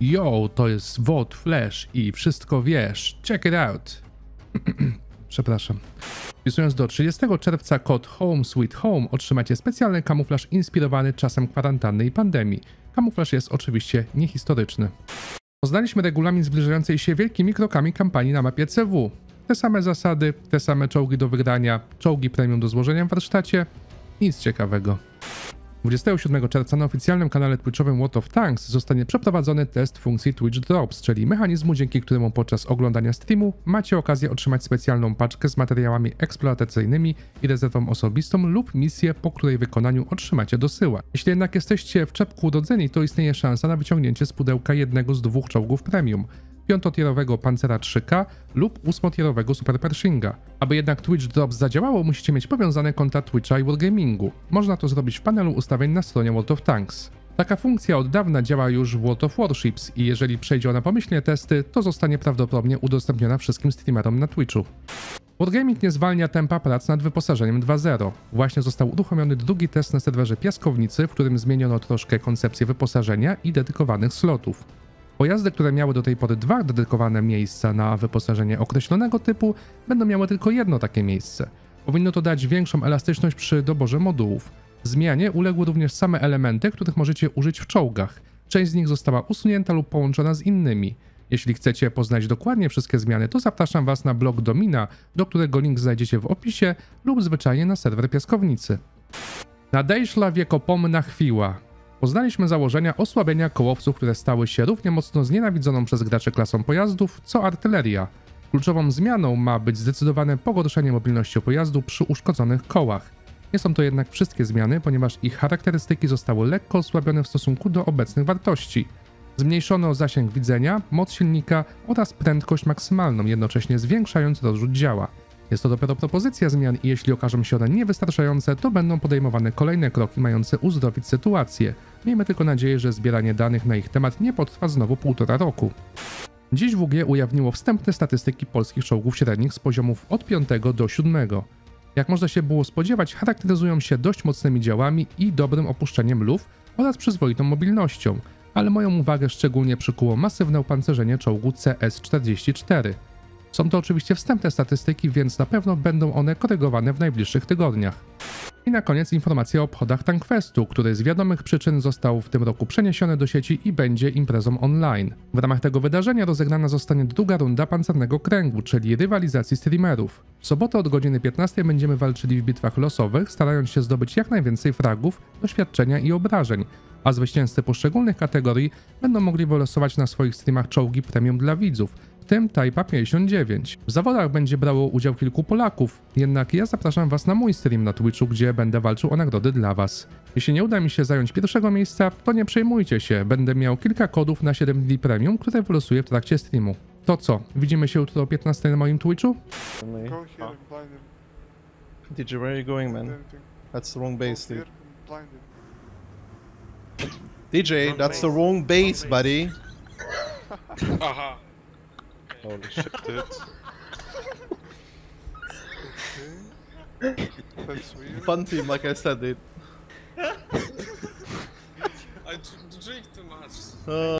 Yo, to jest WOD Flash i wszystko wiesz. Check it out. Przepraszam. Wpisując do 30 czerwca kod Home Sweet Home otrzymacie specjalny kamuflaż inspirowany czasem kwarantanny i pandemii. Kamuflaż jest oczywiście niehistoryczny. Poznaliśmy regulamin zbliżającej się wielkimi krokami kampanii na mapie CW. Te same zasady, te same czołgi do wygrania, czołgi premium do złożenia w warsztacie. Nic ciekawego. 27 czerwca na oficjalnym kanale Twitchowym World of Tanks zostanie przeprowadzony test funkcji Twitch Drops, czyli mechanizmu, dzięki któremu podczas oglądania streamu macie okazję otrzymać specjalną paczkę z materiałami eksploatacyjnymi i rezerwą osobistą lub misję, po której wykonaniu otrzymacie dosyła. Jeśli jednak jesteście w czepku urodzeni, to istnieje szansa na wyciągnięcie z pudełka jednego z dwóch czołgów premium piątotierowego Pancera 3K lub ósmotierowego Super Pershinga. Aby jednak Twitch Drops zadziałało, musicie mieć powiązane konta Twitcha i Wargamingu. Można to zrobić w panelu ustawień na stronie World of Tanks. Taka funkcja od dawna działa już w World of Warships i jeżeli przejdzie ona pomyślnie testy, to zostanie prawdopodobnie udostępniona wszystkim streamerom na Twitchu. Wargaming nie zwalnia tempa prac nad wyposażeniem 2.0. Właśnie został uruchomiony drugi test na serwerze Piaskownicy, w którym zmieniono troszkę koncepcję wyposażenia i dedykowanych slotów. Pojazdy, które miały do tej pory dwa dedykowane miejsca na wyposażenie określonego typu, będą miały tylko jedno takie miejsce. Powinno to dać większą elastyczność przy doborze modułów. Zmianie uległy również same elementy, których możecie użyć w czołgach. Część z nich została usunięta lub połączona z innymi. Jeśli chcecie poznać dokładnie wszystkie zmiany, to zapraszam Was na blog Domina, do którego link znajdziecie w opisie lub zwyczajnie na serwer Piaskownicy. Nadejszła wiekopomna chwila. Poznaliśmy założenia osłabienia kołowców, które stały się równie mocno znienawidzoną przez graczy klasą pojazdów, co artyleria. Kluczową zmianą ma być zdecydowane pogorszenie mobilności pojazdu przy uszkodzonych kołach. Nie są to jednak wszystkie zmiany, ponieważ ich charakterystyki zostały lekko osłabione w stosunku do obecnych wartości. Zmniejszono zasięg widzenia, moc silnika oraz prędkość maksymalną, jednocześnie zwiększając rozrzut działa. Jest to dopiero propozycja zmian i jeśli okażą się one niewystarczające, to będą podejmowane kolejne kroki mające uzdrowić sytuację. Miejmy tylko nadzieję, że zbieranie danych na ich temat nie potrwa znowu półtora roku. Dziś WG ujawniło wstępne statystyki polskich czołgów średnich z poziomów od 5 do 7. Jak można się było spodziewać, charakteryzują się dość mocnymi działami i dobrym opuszczeniem luf oraz przyzwoitą mobilnością, ale moją uwagę szczególnie przykuło masywne opancerzenie czołgu CS-44. Są to oczywiście wstępne statystyki, więc na pewno będą one korygowane w najbliższych tygodniach. I na koniec informacja o obchodach Tankfestu, który z wiadomych przyczyn został w tym roku przeniesiony do sieci i będzie imprezą online. W ramach tego wydarzenia rozegrana zostanie druga runda pancernego kręgu, czyli rywalizacji streamerów. W sobotę od godziny 15 będziemy walczyli w bitwach losowych, starając się zdobyć jak najwięcej fragów, doświadczenia i obrażeń, a zwycięzcy poszczególnych kategorii będą mogli wylosować na swoich streamach czołgi premium dla widzów, w tym Type 59. W zawodach będzie brało udział kilku Polaków, jednak ja zapraszam Was na mój stream na Twitchu, gdzie będę walczył o nagrody dla Was. Jeśli nie uda mi się zająć pierwszego miejsca, to nie przejmujcie się, będę miał kilka kodów na 7 dni premium, które wylosuję w trakcie streamu. To co, widzimy się jutro o 15 na moim Twitchu? Him. DJ, where are you going, man? That's the wrong base, dude. And blind him. DJ, Wrong that's base. the wrong base, buddy. Aha. Holy shit, dude. Okay. That's weird. Fun team, like I said, dude. I drink too much. Uh,